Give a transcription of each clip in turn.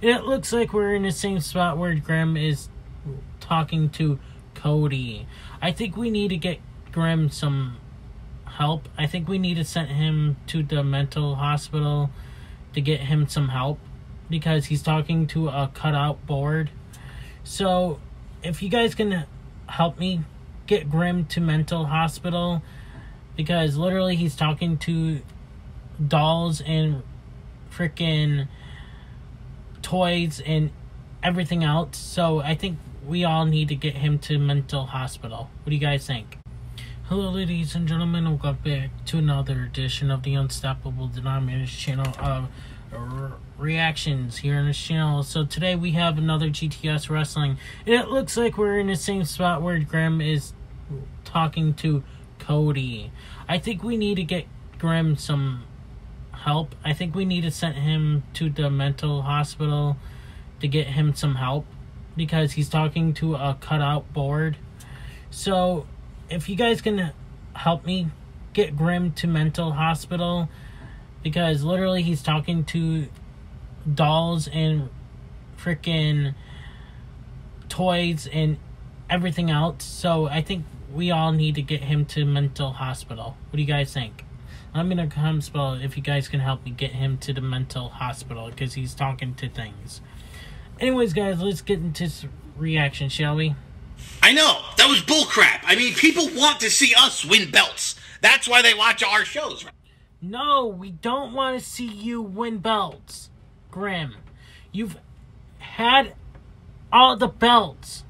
It looks like we're in the same spot where Grim is talking to Cody. I think we need to get Grim some help. I think we need to send him to the mental hospital to get him some help because he's talking to a cutout board. So, if you guys can help me get Grim to mental hospital because literally he's talking to dolls and freaking toys and everything else. So I think we all need to get him to mental hospital. What do you guys think? Hello, ladies and gentlemen. Welcome back to another edition of the Unstoppable Denominators channel of reactions here on this channel. So today we have another GTS wrestling. It looks like we're in the same spot where Grim is talking to Cody. I think we need to get Grim some help. I think we need to send him to the mental hospital to get him some help because he's talking to a cutout board. So, if you guys can help me get Grim to mental hospital because literally he's talking to dolls and freaking toys and everything else. So, I think we all need to get him to mental hospital. What do you guys think? Let me know comments below if you guys can help me get him to the mental hospital because he's talking to things. Anyways, guys, let's get into this reaction, shall we? I know. That was bullcrap. I mean, people want to see us win belts. That's why they watch our shows. right? No, we don't want to see you win belts, Grim. You've had all the belts.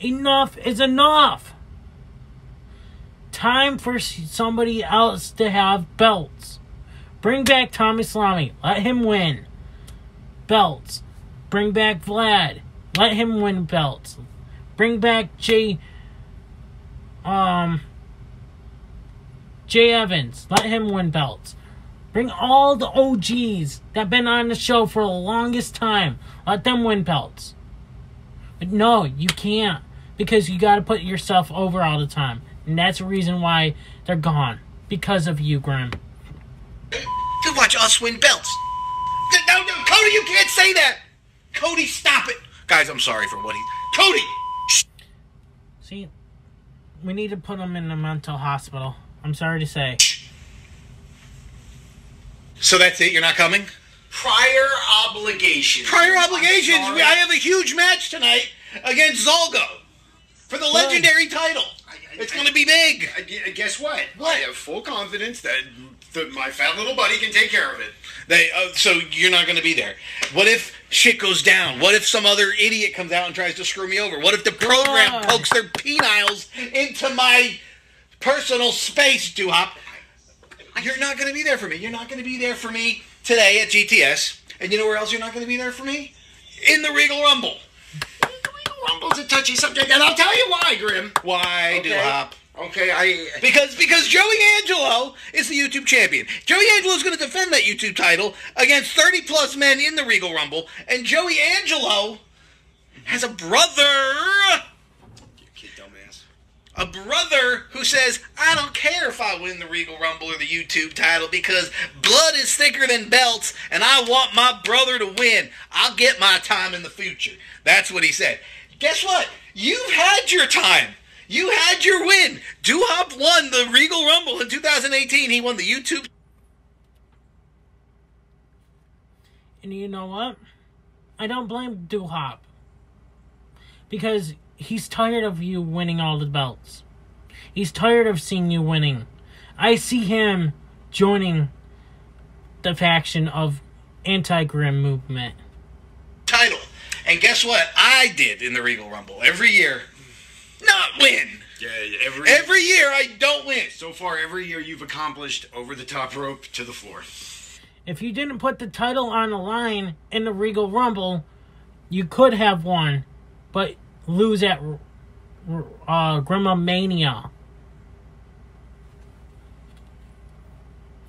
Enough is enough. Time for somebody else to have belts. Bring back Tommy Salami. Let him win. Belts. Bring back Vlad. Let him win belts. Bring back Jay. Um. Jay Evans. Let him win belts. Bring all the OGs that have been on the show for the longest time. Let them win belts. But no, you can't. Because you gotta put yourself over all the time. And that's the reason why they're gone. Because of you, Grim. To watch us win belts. No, no, Cody, you can't say that. Cody, stop it. Guys, I'm sorry for what he. Cody! See, we need to put him in a mental hospital. I'm sorry to say. So that's it? You're not coming? Prior obligations. Prior obligations. I have a huge match tonight against Zalgo for the legendary title. I- It's going to be big. I gu- guess what? What? I have full confidence that, that my fat little buddy can take care of it. They, uh, so you're not going to be there. What if shit goes down? What if some other idiot comes out and tries to screw me over? What if the program God. pokes their peniles into my personal space, Duhop? You're not going to be there for me. You're not going to be there for me today at GTS. And you know where else you're not going to be there for me? In the Regal Rumble. Rumble's a touchy subject, and I'll tell you why, Grim. Why, Okay. Duhop? Okay, I. Because because Joey Angelo is the YouTube champion. Joey Angelo is going to defend that YouTube title against 30 plus men in the Regal Rumble, and Joey Angelo has a brother, You kid dumbass. a brother who says, "I don't care if I win the Regal Rumble or the YouTube title because blood is thicker than belts, and I want my brother to win. I'll get my time in the future." That's what he said. Guess what? You've had your time. You had your win. Duhop won the Regal Rumble in 2018. He won the YouTube And you know what? I don't blame Duhop. Because he's tired of you winning all the belts. He's tired of seeing you winning. I see him joining the faction of anti-grim movement. Title. And guess what? I did in the Regal Rumble every year. Not win. Yeah, every. Every year I don't win. so far, every year you've accomplished over the top rope to the floor. If you didn't put the title on the line in the Regal Rumble, you could have won, but lose at uh, Grimomania.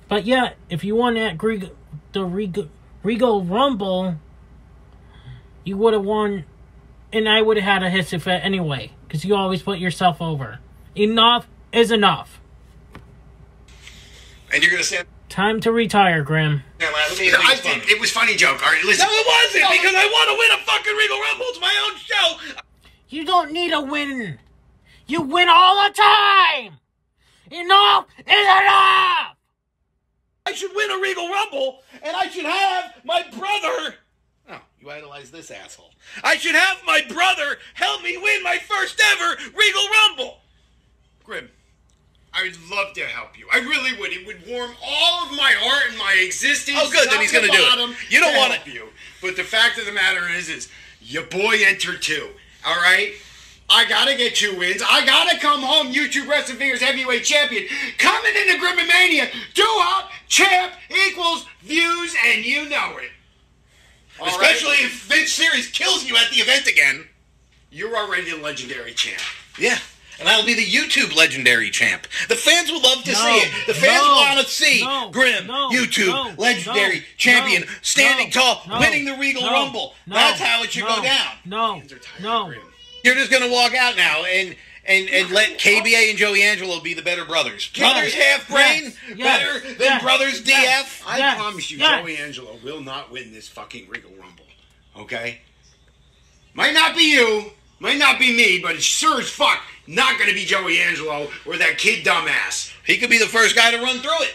But yeah, if you won at Grig- the Regal, Regal Rumble, you would have won, and I would have had a hissy fit anyway, because you always put yourself over. Enough is enough. And you're gonna stand. Time to retire, Grim. Yeah, let me think I funny. did, it was funny joke. All right, listen. No, it wasn't because I want to win a fucking Regal Rumble. It's my own show. You don't need a win. You win all the time. Enough is enough. I should win a Regal Rumble, and I should have my brother. You idolize this asshole. I should have my brother help me win my first ever Regal Rumble. Grim, I would love to help you. I really would. It would warm all of my heart and my existence. Oh, good, then he's to gonna do it. You don't wanna- help you. But the fact of the matter is, is your boy entered too. All right. I gotta get two wins. I gotta come home YouTube Wrestling Figures Heavyweight Champion. Coming into Grimmania, do up, champ equals views, and you know it. All right? Especially if Vince Series kills you at the event again. you're already a legendary champ. Yeah. And I'll be the YouTube legendary champ. The fans will love to No, see it. The fans no, want to see no, Grim, no, YouTube, no, legendary no, champion, no, standing no, tall, no, winning the Regal no, Rumble. no, That's how it should no, go down. No, Fans are tired of no. You're just gonna walk out now and and and let KBA and Joey Angelo be the better brothers. Brothers half brain yes, better than yes, brothers yes. DF. I promise you, yes. Joey Angelo will not win this fucking Regal Rumble. Okay? Might not be you, might not be me, but it's sure as fuck not gonna be Joey Angelo or that kid dumbass. He could be the first guy to run through it.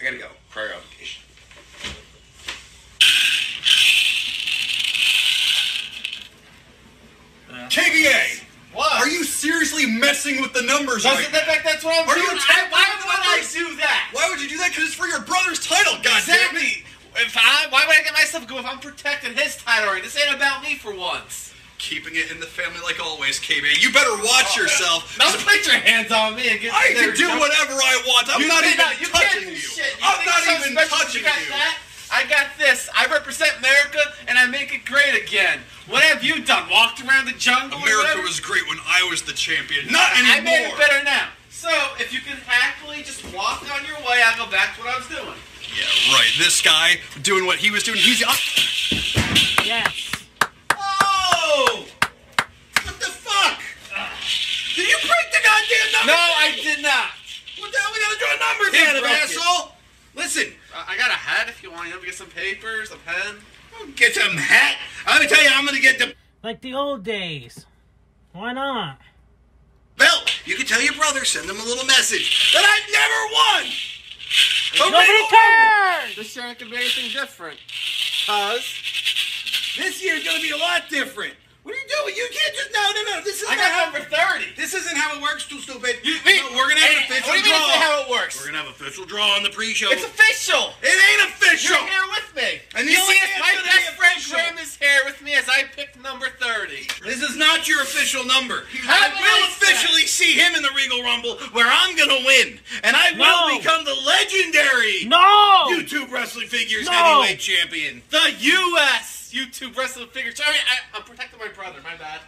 I gotta go. Prior obligation. KBA, What? are messing with the numbers That's, right that's what I'm Are doing. you I- why would I do that? Why would you do that? Because it's for your brother's title, goddammit. Exactly. If I, why would I get myself go if I'm protecting his title ring? This ain't about me for once. Keeping it in the family like always, KB. You better watch oh, yourself. Don't put your hands on me and get I can do Joe. whatever I want. I'm You not even can't touching you. You I'm not even touching you. Got you. That? I got this. I represent America and I make it great again. What have you done? Walked around the jungle? America was great when I was the champion. Not anymore. I made it better now. So if you can happily just walk on your way, I'll go back to what I was doing. Yeah, right. This guy doing what he was doing. He's. Uh, Yes. Oh! What the fuck? Did you break the goddamn number? No, I did not. What the hell? We gotta draw numbers He out of broke it. asshole. Listen, I I got a hat if you want. You know, get some papers, a pen. get some hat. I'm gonna tell you, I'm gonna get the Like the old days. Why not? belt. You can tell your brother, send him a little message that I've never won. A Nobody Regal cares. This year ain't gonna be anything different. Cause This year's gonna be a lot different. What are you doing? You can't just no, no, no. This is I not how. got number thirty. Isn't how it works. Too stupid. You- no, we're gonna have an official what do you mean draw. not how it works? We're gonna have official draw on the pre-show. It's official. it ain't official. You're here with me. And you see, way if it's my best friend Graham is here with me as I picked number thirty. This is not your official number. How I will I officially see him in the Regal Rumble where I'm gonna win. And I No. will become the legendary No. YouTube Wrestling Figures No. Heavyweight Champion. The U.S. YouTube wrestling figures. I mean, I, I'm protecting my brother. My bad.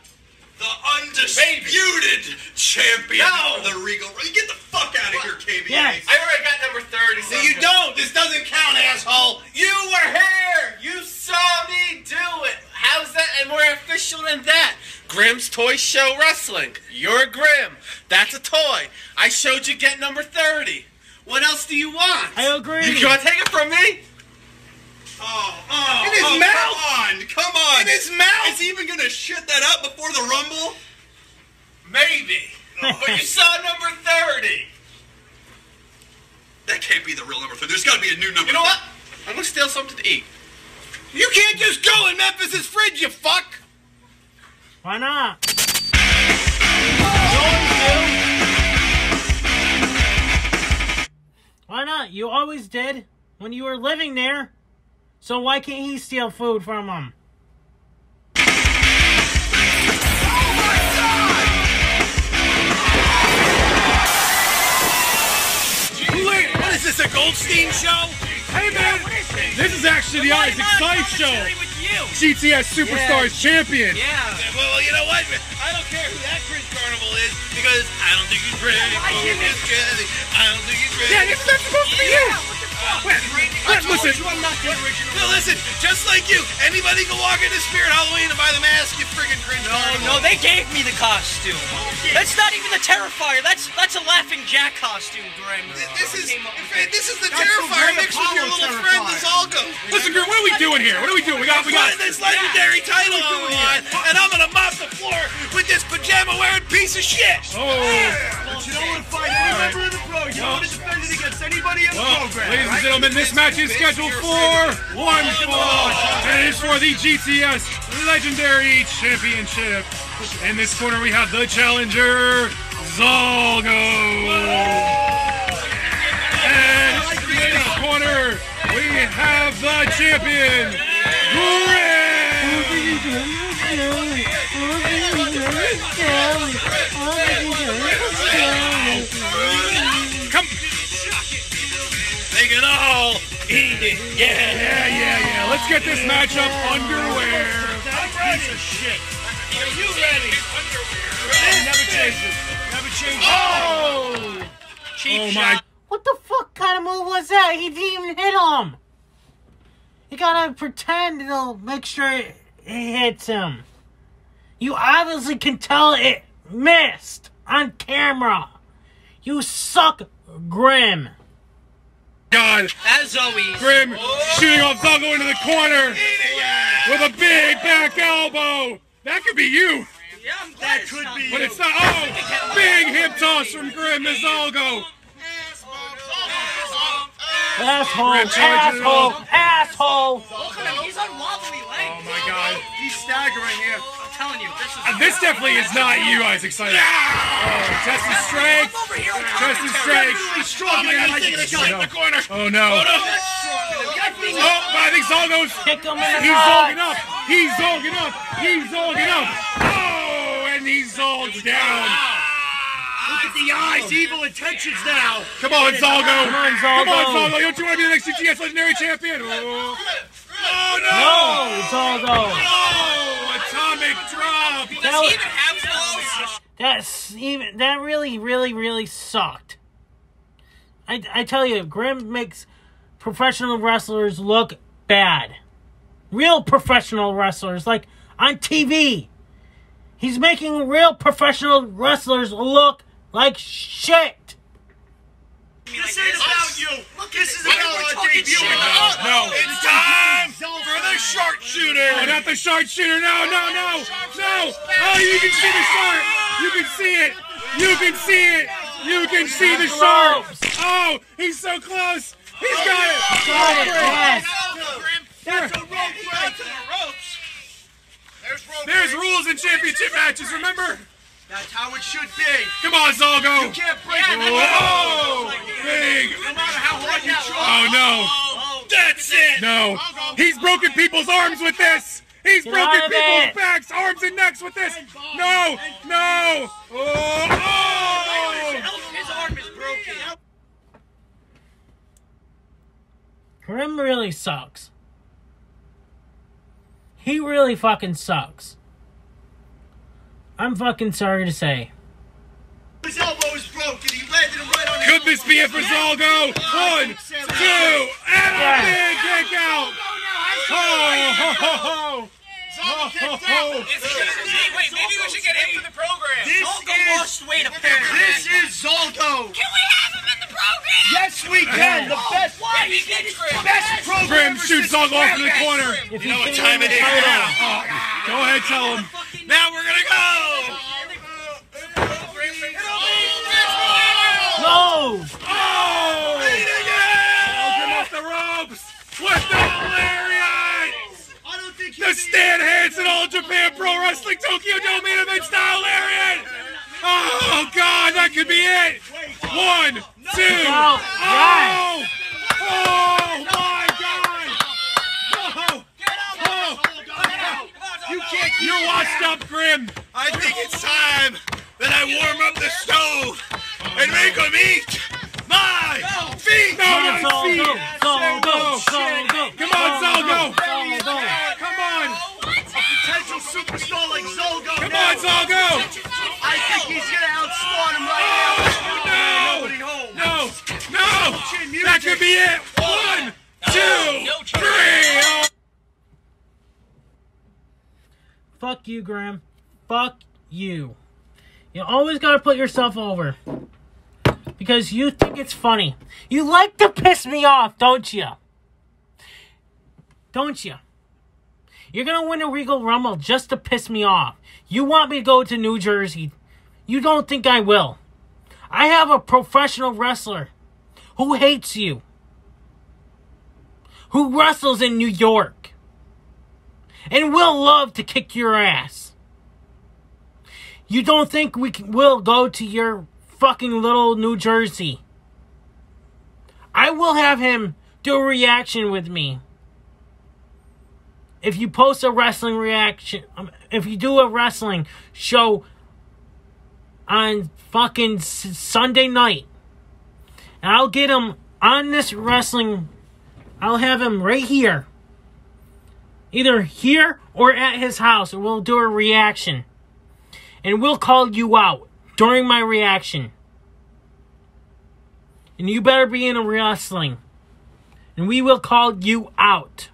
The undisputed champion No. of the Regal. Get the fuck out of here, KBA. Yes. I already got number thirty. So So you don't. This doesn't count, asshole. You were here. You saw me do it. How's that and more official than that? Grim's Toy Show Wrestling. You're Grimm. That's a toy. I showed you get number 30. What else do you want? I agree. You gonna take it from me? Oh, oh, In his oh, mouth. Come on, come on. In his mouth. Is he even gonna shit that up before the Rumble? Maybe. but you saw number 30. That can't be the real number thirty. There's got to be a new number. You know what? I'm gonna steal something to eat. You can't just go in Memphis's fridge, you fuck. Why not? Why not? You always did when you were living there. So why can't he steal food from him? Wait, what is this, a Goldstein show? Hey man, this is actually the Isaac Size Show. GTS Superstars Champion. Yeah. Well, you know what? I don't care who that Chris Carnival is because I don't think he's ready for this journey. I don't think he's ready. Yeah, this is not supposed to be you. Wait, wait, listen, No, listen, just like you, anybody can walk into Spirit Halloween and buy the mask, you friggin' cringe No, no, they gave me the costume. That's not even the Terrifier. That's that's a laughing Jack costume, Grim. This is in fact, this is the That's Terrifier great mixed with your Apollo little friend, the Zalgo. Listen, Grim, what are we doing here? What are we doing? We got, we got. This legendary title on the line, and I'm gonna mop the floor with this pajama-wearing piece of shit. Oh, But you don't want to fight any member of the pro. You don't want to defend it against anybody in the program. ladies and gentlemen, this match is scheduled for one fall, and it is for the GTS Legendary Championship. In this corner, we have the challenger, Zalgo. And in this corner, we have the champion, Grim. All eat it. Yeah. Yeah, yeah, yeah. Let's get this matchup underway. Piece of shit. Are you ready? Never changes. Never changes. Oh! oh! Cheap Oh my! shot. What the fuck kind of move was that? He didn't even hit him. You gotta pretend to make sure it hits him. You obviously can tell it missed on camera. You suck, Grim. God, As always. Grim shooting off Zalgo into the corner with a big back elbow. That could be you, Yeah, I'm glad it's could be but you. it's not. Oh, big hip toss from Grim to Zalgo. Asshole, Grim charges it asshole, off. asshole. God! He's staggering here. I'm telling you, this is. Uh, This definitely is not you, Isaac Simon. Oh, test his strength. over here. Test his strength. He's strong again. I think it's Oh no! the corner. Oh no! Oh, but I think Zalgo's. Kick him in the He's zogging up. He's zogging up. He's zogging up. Oh, and he zoggs down. Look at the eyes. Evil intentions now. Come on, Zalgo. Come on, Come on, Zalgo. Zalgo. Don't you want to be the next GTS Legendary Champion? Oh, no. No, Zalgo. Oh, atomic drop. Does That, he even have balls? that's even that really, really, really sucked. I, I tell you, Grim makes professional wrestlers look bad. Real professional wrestlers, like on TV. He's making real professional wrestlers look like shit. This ain't about you. Look This is about our talking debut. shit. No. It's time for the sharpshooter. Oh, not the sharpshooter. No, no, no, no. Oh, you can see the shark. You can see it. You can see it. You can see the shark. Oh, he's so close. He's got it. Got it, yes. That's a rope break. There's rules in championship matches, remember? That's how it should be. Come on, Zalgo. You can't break it. Whoa! Big. No matter how hard you oh, try. Oh, no. Oh, that's it. No. He's broken people's arms with this. He's Get broken people's it. backs, arms, and necks with this. No. No. Oh. oh. His arm is broken. Grim really sucks. He really fucking sucks. I'm fucking sorry to say. His elbow is broken. He landed him right on the Could this be it for Zalgo? One, two, and a big kick out. Oh, ho, ho, ho. Oh, ho, ho. Wait, maybe we should get him for the program. This Zalgo is- lost weight apparently. This is Zaldo. Can we have him in the program? Yes, we can. The oh, best, Why he gets best program. Shoots Zalgo off in the corner. If You know what time it is now. Go ahead, tell him. Now we're gonna go. No! Oh! Zalgo off the ropes with the lariat. I don't think The Stan Hansen All Japan Pro Wrestling Tokyo Dome main event style lariat. Oh God, that could be it. One, two. out. Oh! Oh my God! Oh! Oh! you can't. You're washed up, Grim. I think it's time that I warm up the stove and make them eat my feet. No, no, Zalgo, feet. Zalgo, Oh, Zalgo, Come on, oh, Zalgo. Zalgo. Come on. A Potential superstar like Zalgo. Come on, Zalgo. I think he's gonna outsmart him right now. Oh, Nobody home. No, no. That could be it. One, two, three. Oh. Fuck you, Graham. Fuck you. You always gotta put yourself over. Because you think it's funny. You like to piss me off, don't you? Don't you? You're gonna win a Regal Rumble just to piss me off. You want me to go to New Jersey. You don't think I will. I have a professional wrestler who hates you, who wrestles in New York, and will love to kick your ass. You don't think we will go to your fucking little New Jersey? I will have him do a reaction with me. If you post a wrestling reaction, um, if you do a wrestling show on fucking Sunday night, and I'll get him on this wrestling, I'll have him right here. Either here or at his house, and we'll do a reaction. And we'll call you out during my reaction. And you better be in a wrestling. And we will call you out.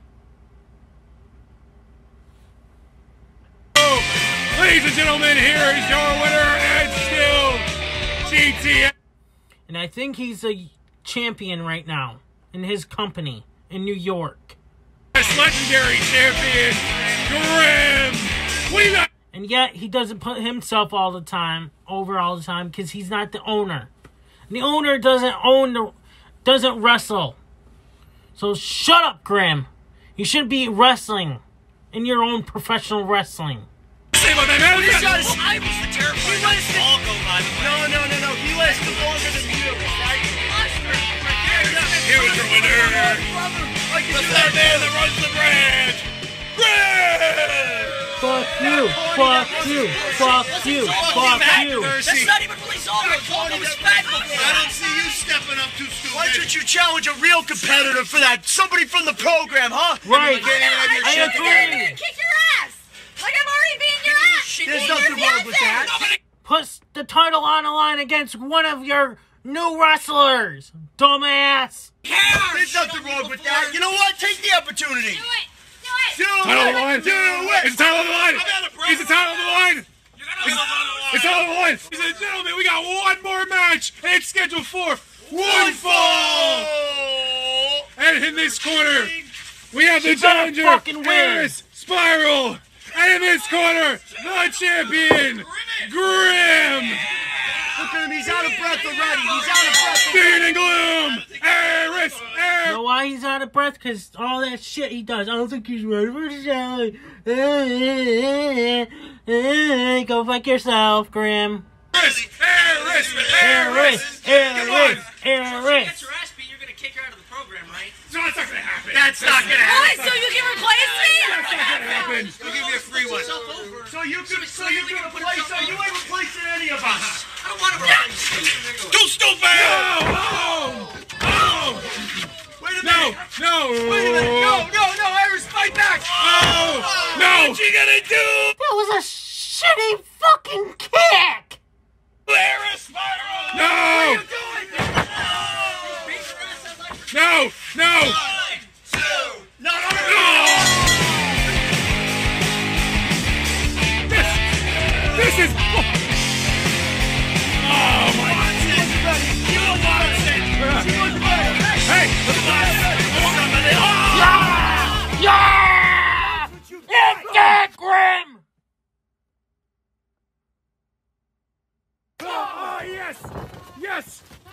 Ladies and gentlemen, here is your winner and still GTS. And I think he's a champion right now in his company in New York. legendary champion, Grim. We got And yet he doesn't put himself all the time over all the time because he's not the owner. And the owner doesn't own the doesn't wrestle. So shut up, Graham. You should be wrestling in your own professional wrestling. say about that man. He I was the terrified. He lasted. All go by the way. No, no, no, no. He lasted longer than you, right? Here is your winner. The third man that runs the brand, Grim. Fuck you, fuck you, fuck you, fuck you. That's not even really Zongo. Zongo was fat before. I don't see you stepping up too stupid. Why don't you challenge a real competitor for that? Somebody from the program, huh? Right. Can't even have your I shit agree. kick your ass. Like I'm already beating your ass. There's nothing wrong with that. fiancé. Put the title on the line against one of your new wrestlers, dumbass. There's nothing wrong with that. You know what? Take the opportunity. Do it. Do it. Title on the line. Do it. It's the title on the line. I got a brother. It's the title on the line. You gotta hold on the It's all on the line. Ladies and gentlemen, we got one more match, and it's scheduled for one fall. And in this corner, we have the challenger. Harris Spiral. And in this corner, the champion, Grim. Look at him. He's out of breath already. He's out of breath. Doom and gloom. Harris. Er- you know why he's out of breath? Because all that shit he does. I don't think he's ready for the show. Eh, eh, eh, Go fuck yourself, Grim. Harris. Harris. Harris, Harris, Harris. your ass beat, you're gonna kick her out of the program, right? No, it's not gonna happen. That's not gonna happen. What? So you can replace me? That's not gonna oh happen. We'll give you a free one. So you could, so you could replace, so you ain't replacing any of us. I don't want to replace you. Too stupid! No! No! Wait a No! minute. No! Wait a minute. No, no, no, Iris, fight back. No! No! What you gonna do? That was a shitty fucking kick. Harris Spiral! No! No! No! Two!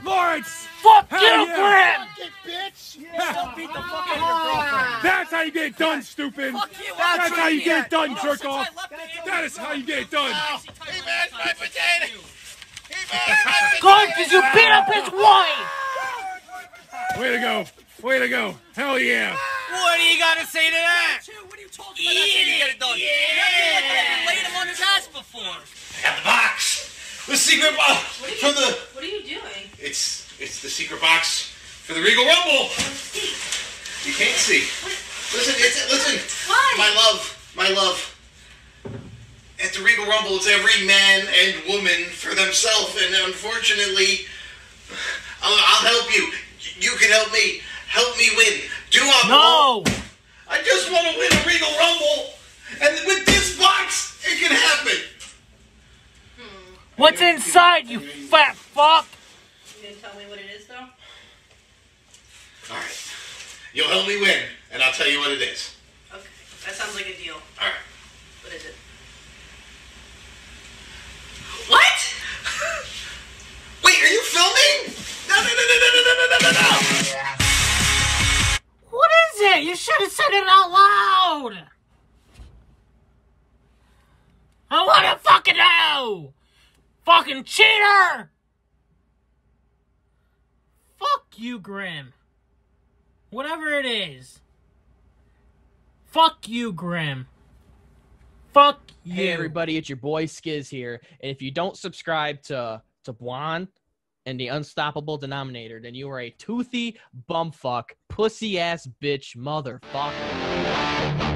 Lawrence! Fuck Hell you, yeah. Grim! Beat the fuck out of your girlfriend. That's how you get it done, stupid! Fuck you. That's how you get it done, You know, jerk off! left the hand- That is how you get it done! He mashed my potato! He mashed my Good, because you beat up his wife! Way to go! Way to go! Hell yeah! What do you got to say to that? What are you talking about? That's how you get it done. You haven't laid him on his ass before. I got the box. The secret box for the. What are you doing? It's it's the secret box for the Regal Rumble. You can't see. Listen, it's listen. Why? My love, my love. At the Regal Rumble, it's every man and woman for themselves, and unfortunately, I'll, I'll help you. You can help me. Help me win. Do I? No! I just want to win a Regal Rumble, and with this box, it can happen. What's inside, you fat fuck? You gonna tell me what it is, though? All right. You'll help me win, and I'll tell you what it is. Okay, that sounds like a deal. All right. What is it? What? Wait, are you filming? No, no, no, no, no, no, no, no, no, no. What is it? You should have said it out loud. I want to fucking know. Fucking cheater. Fuck you, Grim. Whatever it is. Fuck you, Grim. Fuck you. Hey everybody, it's your boy Skiz here. And if you don't subscribe to to Blonde and the Unstoppable Denominator, then you are a toothy bumfuck, pussy ass bitch motherfucker.